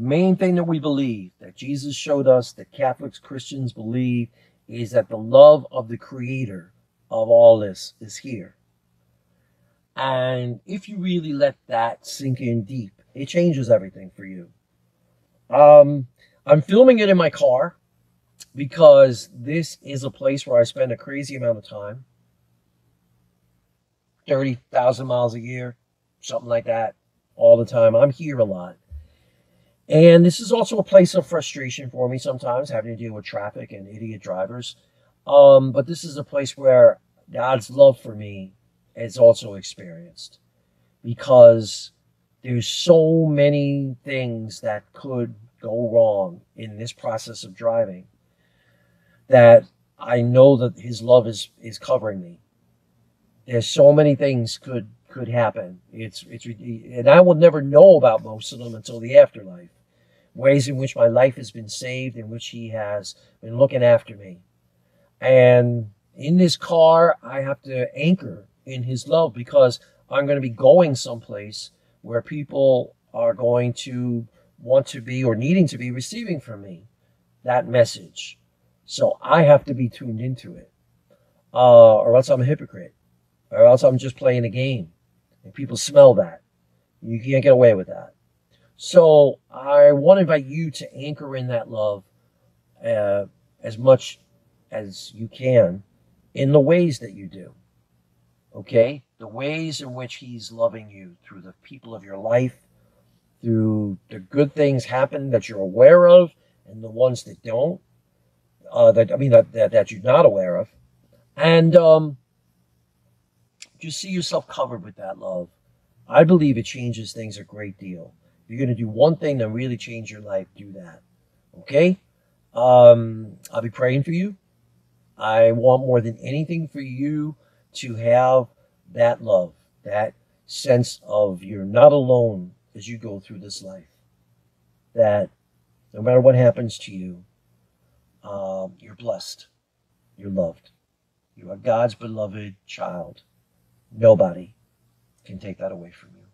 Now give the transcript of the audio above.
main thing that we believe, that Jesus showed us, that Catholics, Christians believe, is that the love of the creator of all this is here. And if you really let that sink in deep, it changes everything for you. Um, I'm filming it in my car because this is a place where I spend a crazy amount of time. 30,000 miles a year, something like that, all the time. I'm here a lot. And this is also a place of frustration for me sometimes, having to deal with traffic and idiot drivers. Um, but this is a place where God's love for me is also experienced because there's so many things that could go wrong in this process of driving that I know that his love is is covering me. There's so many things could could happen. It's it's and I will never know about most of them until the afterlife. Ways in which my life has been saved, in which he has been looking after me. And in this car, I have to anchor in his love because I'm going to be going someplace where people are going to want to be or needing to be receiving from me that message. So I have to be tuned into it. Uh, or else I'm a hypocrite. Or else I'm just playing a game. And people smell that. You can't get away with that. So I want to invite you to anchor in that love uh, as much as you can in the ways that you do. Okay? The ways in which He's loving you through the people of your life, through the good things happen that you're aware of and the ones that don't uh, that I mean that, that, that you're not aware of, and um, just see yourself covered with that love. I believe it changes things a great deal. You're going to do one thing that really change your life, do that. Okay? Um, I'll be praying for you. I want more than anything for you to have that love, that sense of you're not alone as you go through this life. That no matter what happens to you, um, you're blessed. You're loved. You are God's beloved child. Nobody can take that away from you.